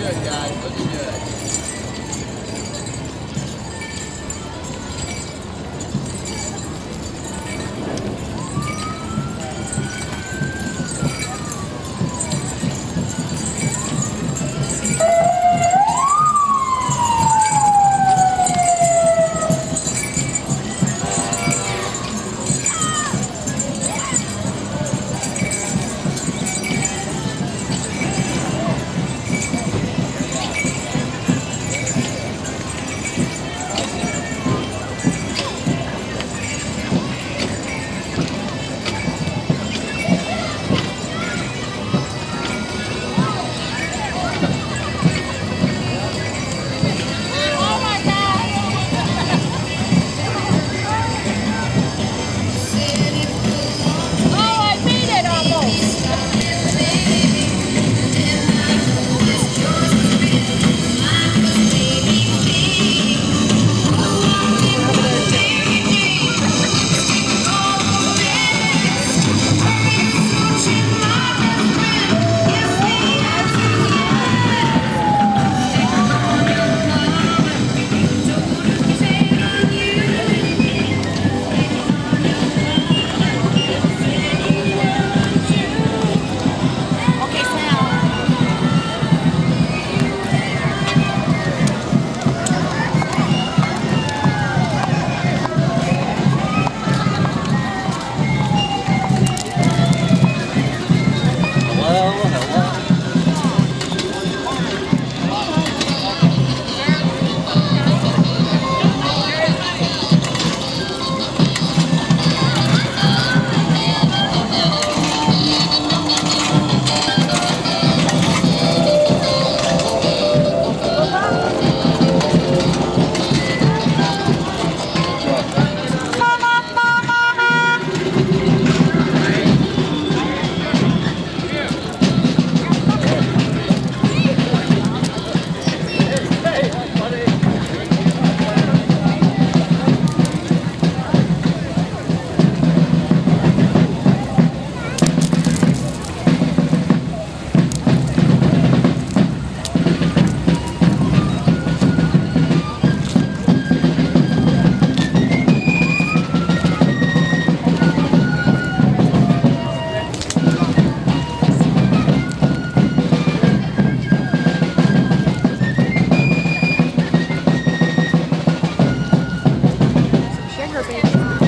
good, guys. Looking good. her baby.